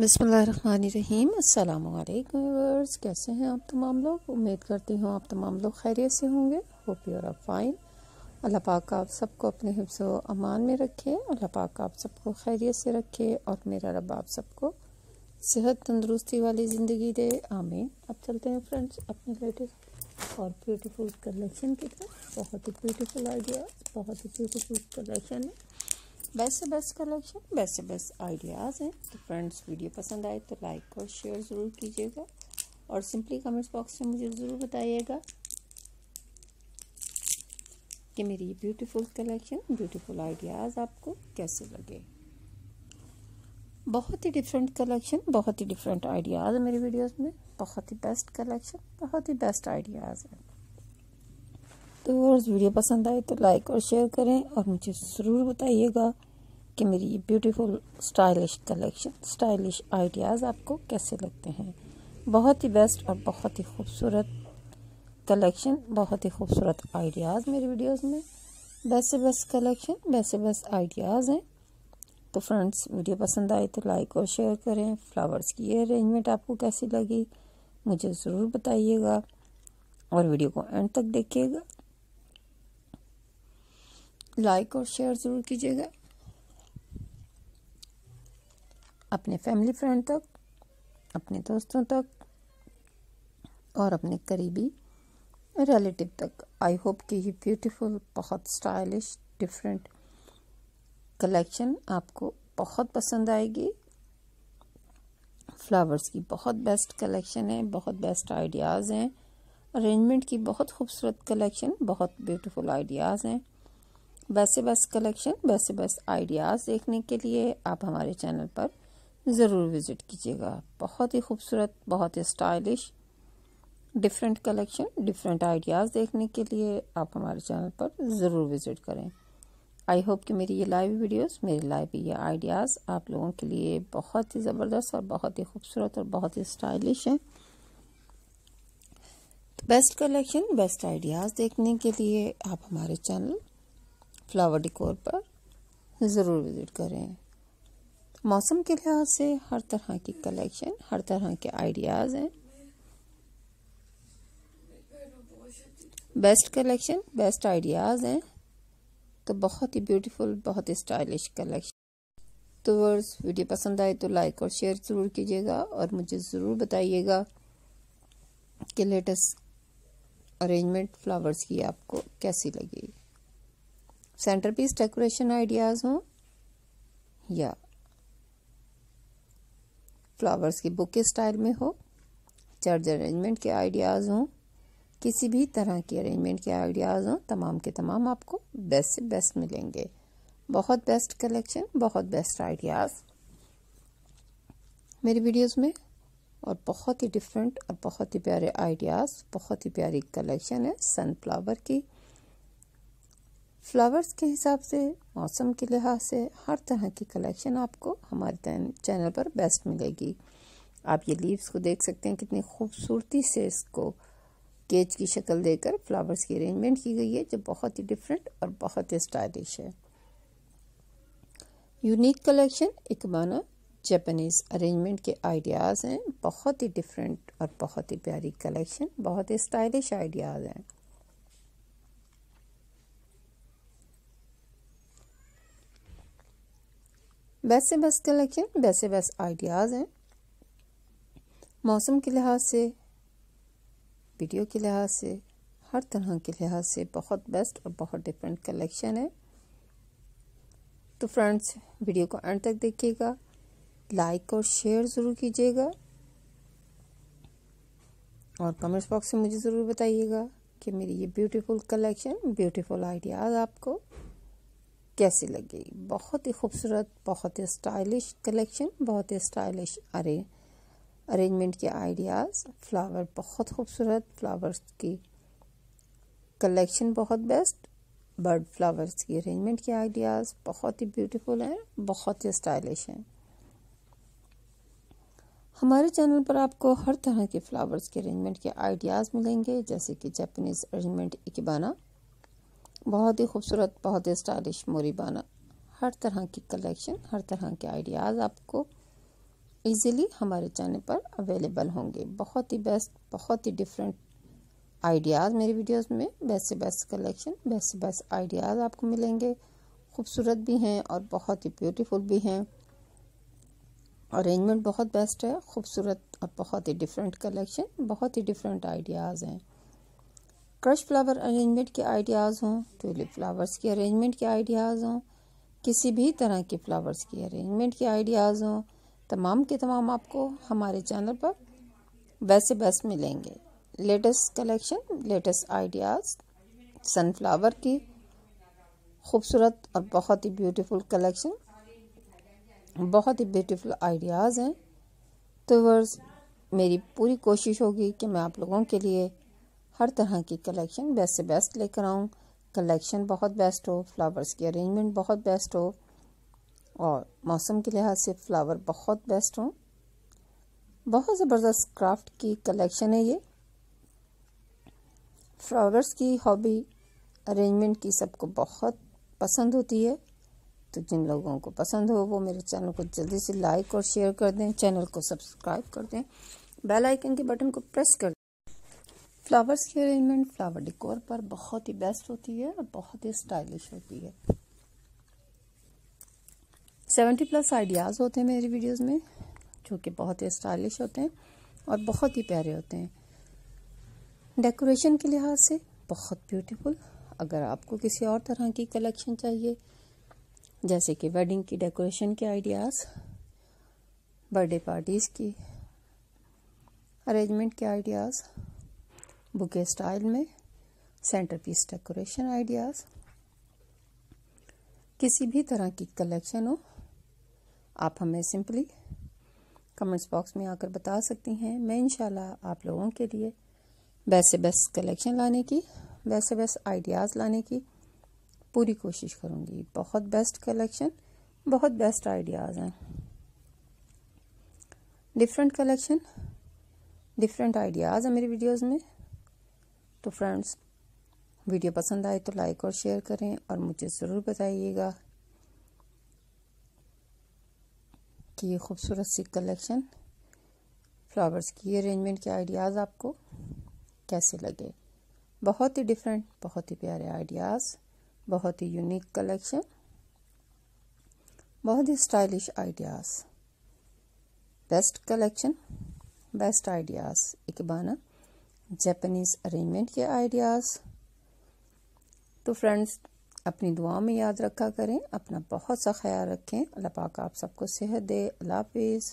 बिसमीम अल्लाम कैसे हैं आप तमाम लोग? उम्मीद करती हूँ आप तमाम लोग खैरियत से होंगे। Hope your are fine. अल्लाह पाक आप सबको अपने हिफ्स अमान में रखे, अल्लाह पाक आप सबको खैरियत से रखे और मेरा रब आप सबको सेहत तंदरुस्ती वाली ज़िंदगी दे। आमीन। अब चलते हैं फ्रेंड्स, अपने लेटेस्ट और ब्यूटीफुल कलेक्शन की तरफ़। बहुत ही ब्यूटीफुल आइडिया बहुत ही ब्यूटीफुल कलेक्शन है। बेस्ट से बेस्ट कलेक्शन बेस्ट से बेस्ट आइडियाज़ हैं। तो फ्रेंड्स वीडियो पसंद आए तो लाइक और शेयर ज़रूर कीजिएगा। और सिंपली कमेंट्स बॉक्स में मुझे ज़रूर बताइएगा कि मेरी ये ब्यूटीफुल कलेक्शन ब्यूटीफुल आइडियाज़ आपको कैसे लगे। बहुत ही डिफरेंट कलेक्शन बहुत ही डिफरेंट आइडियाज़ मेरी वीडियोस में। बहुत ही बेस्ट कलेक्शन बहुत ही बेस्ट आइडियाज़ हैं। तो वीडियो पसंद आए तो लाइक और शेयर करें और मुझे ज़रूर बताइएगा कि मेरी ये beautiful stylish collection stylish ideas आपको कैसे लगते हैं। बहुत ही बेस्ट और बहुत ही खूबसूरत कलेक्शन बहुत ही खूबसूरत आइडियाज़ मेरी वीडियोस में। Best best collection best best ideas हैं। तो फ्रेंड्स वीडियो पसंद आए तो लाइक और शेयर करें। फ्लावर्स की ये अरेंजमेंट आपको कैसी लगी, मुझे ज़रूर बताइएगा। और वीडियो को एंड तक देखिएगा। लाइक और शेयर ज़रूर कीजिएगा। अपने फैमिली फ्रेंड तक, अपने दोस्तों तक और अपने करीबी रिलेटिव तक। आई होप कि ये ब्यूटीफुल बहुत स्टाइलिश डिफरेंट कलेक्शन आपको बहुत पसंद आएगी। फ्लावर्स की बहुत बेस्ट कलेक्शन है, बहुत बेस्ट आइडियाज़ हैं। अरेंजमेंट की बहुत खूबसूरत कलेक्शन बहुत ब्यूटीफुल आइडियाज़ हैं। वैसे बस कलेक्शन, वैसे बस आइडियाज़ देखने के लिए आप हमारे चैनल पर ज़रूर विज़िट कीजिएगा। बहुत ही खूबसूरत, बहुत ही stylish, different collection, different ideas देखने के लिए आप हमारे चैनल पर ज़रूर विज़िट करें। आई होप कि मेरी ये लाइव वीडियोस मेरी लाइव ये आइडियाज़ आप लोगों के लिए बहुत ही ज़बरदस्त और बहुत ही खूबसूरत और बहुत ही स्टाइलिश हैं। बेस्ट कलेक्शन बेस्ट आइडियाज़ देखने के लिए आप हमारे चैनल फ्लावर डिकोर पर ज़रूर विज़िट करें। मौसम के लिहाज से हर तरह की कलेक्शन, हर तरह के आइडियाज़ हैं। बेस्ट कलेक्शन, बेस्ट आइडियाज़ हैं। तो बहुत ही ब्यूटीफुल, बहुत ही स्टाइलिश कलेक्शन। तो वर्स वीडियो पसंद आए तो लाइक और शेयर ज़रूर कीजिएगा और मुझे ज़रूर बताइएगा कि लेटेस्ट अरेंजमेंट फ्लावर्स की आपको कैसी लगी। सेंटर पीस डेकोरेशन आइडियाज़ हों, या फ्लावर्स की बुक के स्टाइल में हो चर्च अरेंजमेंट के आइडियाज़ हों, किसी भी तरह की अरेंजमेंट के आइडियाज़ हों, तमाम के तमाम आपको बेस्ट से बेस्ट मिलेंगे। बहुत बेस्ट कलेक्शन बहुत बेस्ट आइडियाज़ मेरी वीडियोस में और बहुत ही डिफरेंट और बहुत ही प्यारे आइडियाज़ बहुत ही प्यारी कलेक्शन है सनफ्लावर की। फ्लावर्स के हिसाब से, मौसम के लिहाज से, हर तरह की कलेक्शन आपको हमारे चैनल पर बेस्ट मिलेगी। आप ये लीव्स को देख सकते हैं, कितनी खूबसूरती से इसको केज की शक्ल देकर फ्लावर्स की अरेंजमेंट की गई है, जो बहुत ही डिफरेंट और बहुत ही स्टाइलिश है। यूनिक कलेक्शन, एक माना जापानीज अरेंजमेंट के आइडियाज़ हैं। बहुत ही डिफरेंट और बहुत ही प्यारी कलेक्शन, बहुत ही स्टाइलिश आइडियाज़ हैं। वैसे बस कलेक्शन वैसे बस आइडियाज़ हैं। मौसम के लिहाज से वीडियो के लिहाज से, हर तरह के लिहाज से बहुत बेस्ट और बहुत डिफरेंट कलेक्शन है। तो फ्रेंड्स वीडियो को एंड तक देखिएगा। लाइक और शेयर ज़रूर कीजिएगा। और कमेंट्स बॉक्स में मुझे ज़रूर बताइएगा कि मेरी ये ब्यूटीफुल कलेक्शन ब्यूटीफुल आइडियाज़ आपको कैसी लगी? बहुत ही खूबसूरत, बहुत ही स्टाइलिश कलेक्शन बहुत ही स्टाइलिश अरे अरेंजमेंट के आइडियाज़ फ्लावर बहुत खूबसूरत फ्लावर्स की कलेक्शन बहुत बेस्ट बर्ड फ्लावर्स की अरेंजमेंट के आइडियाज़ बहुत ही ब्यूटीफुल हैं, बहुत ही स्टाइलिश हैं। हमारे चैनल पर आपको हर तरह के फ्लावर्स के अरेंजमेंट के आइडियाज़ मिलेंगे, जैसे कि जापानीज़ अरेंजमेंट इकिबाना बहुत ही खूबसूरत, बहुत ही स्टाइलिश मोरीबाना हर तरह की कलेक्शन हर तरह के आइडियाज़ आपको इजीली हमारे चैनल पर अवेलेबल होंगे। बहुत ही बेस्ट बहुत ही डिफरेंट आइडियाज़ मेरी वीडियोस में बेस्ट से बेस्ट कलेक्शन बेस्ट से बेस्ट आइडियाज़ आपको मिलेंगे। खूबसूरत भी हैं और बहुत ही ब्यूटीफुल भी हैं। अरेंजमेंट बहुत बेस्ट है, खूबसूरत और बहुत ही डिफरेंट कलेक्शन बहुत ही डिफरेंट आइडियाज़ हैं। क्रश फ्लावर अरेंजमेंट के आइडियाज़ हों, ट्यूलिप फ्लावर्स के अरेंजमेंट के आइडियाज़ हों, किसी भी तरह के फ्लावर्स की अरेंजमेंट के आइडियाज़ हों, तमाम के तमाम आपको हमारे चैनल पर वैसे बेस्ट मिलेंगे। Latest collection, latest ideas, sunflower की खूबसूरत और बहुत ही ब्यूटीफुल कलेक्शन, बहुत ही ब्यूटीफुल आइडियाज़ हैं। तो वर्स मेरी पूरी कोशिश होगी कि मैं आप लोगों के लिए हर तरह की कलेक्शन बेस्ट से बेस्ट लेकर आऊँ। कलेक्शन बहुत बेस्ट हो, फ्लावर्स की अरेंजमेंट बहुत बेस्ट हो, और मौसम के लिहाज से फ्लावर बहुत बेस्ट हो। बहुत ज़बरदस्त क्राफ्ट की कलेक्शन है ये। फ्लावर्स की हॉबी अरेंजमेंट की सबको बहुत पसंद होती है। तो जिन लोगों को पसंद हो, वो मेरे चैनल को जल्दी से लाइक और शेयर कर दें, चैनल को सब्सक्राइब कर दें। बेल आइकन के बटन को प्रेस कर फ्लावर्स की अरेंजमेंट, फ्लावर डिकोर पर बहुत ही बेस्ट होती है और बहुत ही स्टाइलिश होती है। सेवेंटी प्लस आइडियाज़ होते हैं मेरी वीडियोस में, जो कि बहुत ही स्टाइलिश होते हैं और बहुत ही प्यारे होते हैं। डेकोरेशन के लिहाज से बहुत ब्यूटीफुल। अगर आपको किसी और तरह की कलेक्शन चाहिए, जैसे कि वेडिंग की डेकोरेशन के आइडियाज़, बर्थडे पार्टीज़ की अरेंजमेंट के आइडियाज़ बुके स्टाइल में सेंटर पीस डेकोरेशन आइडियाज़ किसी भी तरह की कलेक्शन हो, आप हमें सिंपली कमेंट्स बॉक्स में आकर बता सकती हैं। मैं इंशाल्लाह आप लोगों के लिए वैसे बेस्ट कलेक्शन लाने की, वैसे बेस्ट आइडियाज़ लाने की पूरी कोशिश करूँगी। बहुत बेस्ट कलेक्शन बहुत बेस्ट आइडियाज़ हैं। डिफरेंट कलेक्शन डिफरेंट आइडियाज़ हैं मेरी वीडियोज़ में। तो फ्रेंड्स, वीडियो पसंद आए तो लाइक और शेयर करें और मुझे ज़रूर बताइएगा कि ये खूबसूरत सी कलेक्शन, फ्लावर्स की अरेंजमेंट के आइडियाज़ आपको कैसे लगे। बहुत ही डिफरेंट बहुत ही प्यारे आइडियाज़, बहुत ही यूनिक कलेक्शन, बहुत ही stylish ideas. Best collection best ideas ikebana. Japanese arrangement के आइडियाज़ तो फ्रेंड्स अपनी दुआ में याद रखा करें, अपना बहुत सा ख्याल रखें. अल्लाह पाक आप सबको सेहत दे. अल्लाह हाफिज़.